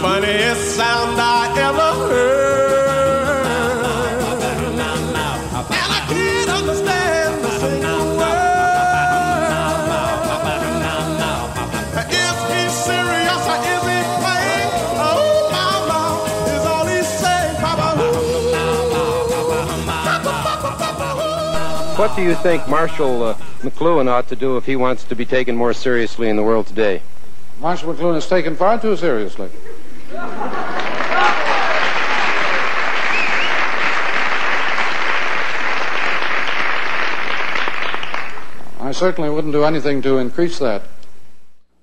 Funniest sound I ever heard. What do you think Marshall uh, McLuhan ought to do if he wants to be taken more seriously in the world today? Marshall McLuhan is taken far too seriously. I certainly wouldn't do anything to increase that.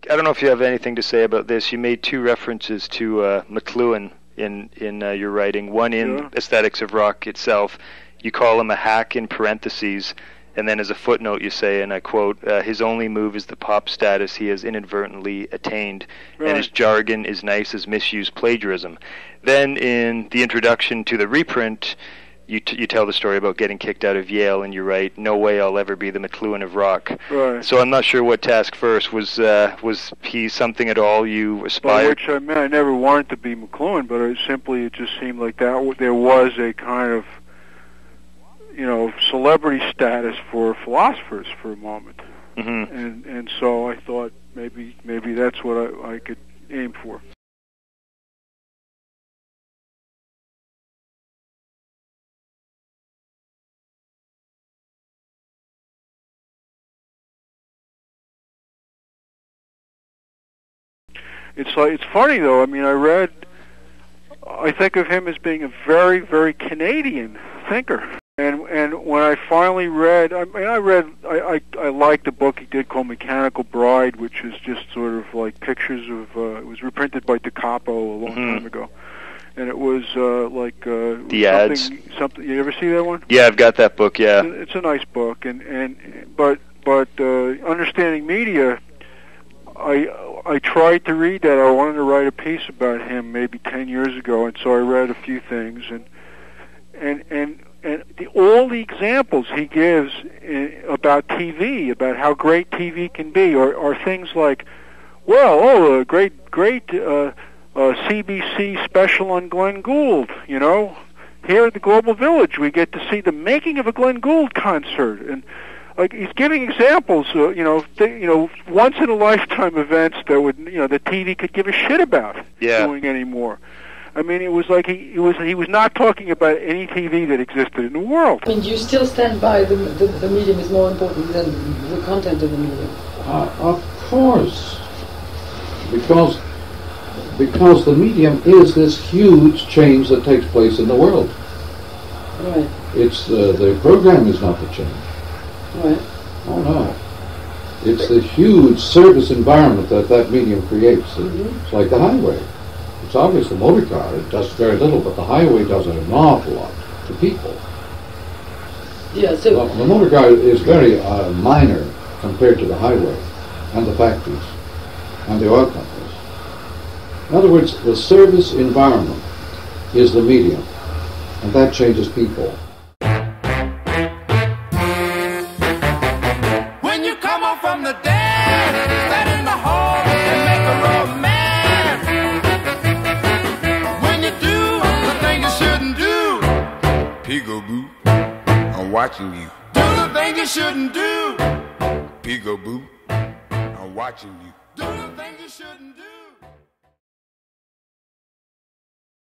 I don't know if you have anything to say about this. You made two references to uh, McLuhan in in uh, your writing. One in Yeah. Aesthetics of Rock itself. You call him a hack in parentheses, and then as a footnote you say, and I quote, uh, "His only move is the pop status he has inadvertently attained, and his jargon is nice as misused plagiarism." Then in the introduction to the reprint. You, t- you tell the story about getting kicked out of Yale, and you write, "No way I'll ever be the McLuhan of rock." Right. So I'm not sure what task first was. Uh, was he something at all you aspired? By which I meant I never wanted to be McLuhan, but I simply it just seemed like that w- there was a kind of you know celebrity status for philosophers for a moment, hmm and and so I thought maybe maybe that's what I, I could aim for. It's like it's funny though. I mean, I read. I think of him as being a very, very Canadian thinker. And and when I finally read, I mean, I read, I I, I liked the book he did called Mechanical Bride, which is just sort of like pictures of. Uh, it was reprinted by Da Capo a long Mhm. time ago, and it was uh, like uh, The ads. something, Something you ever see that one? Yeah, I've got that book. Yeah. It's a- it's a nice book, and and but but uh, understanding media, I I tried to read that. I wanted to write a piece about him maybe ten years ago, and so I read a few things, and and and and the, all the examples he gives i about TV, about how great TV can be, are, are things like, well, oh, a great great uh, uh, CBC special on Glenn Gould, you know. Here at the Global Village, we get to see the making of a Glenn Gould concert, and like he's giving examples, uh, you know, th- you know, once in a lifetime events that would, you know, that TV could give a shit about Yeah. doing anymore. I mean, it was like he, he was he was not talking about any TV that existed in the world. I mean, do you still stand by the, the, the medium is more important than the content of the medium? Uh, of course, because because the medium is this huge change that takes place in the world. Right, It's the the program is not the change. right. Oh no, it's the huge service environment that that medium creates. It's like the highway. It's obvious the motor car it does very little, but the highway does an awful lot to people. Yeah, so Well, the motor car is very uh, minor compared to the highway and the factories and the oil companies. In other words, the service environment is the medium, and that changes people. Peekaboo, I'm watching you. do the thing you shouldn't do, Peekaboo, I'm watching you. do the thing you shouldn't do.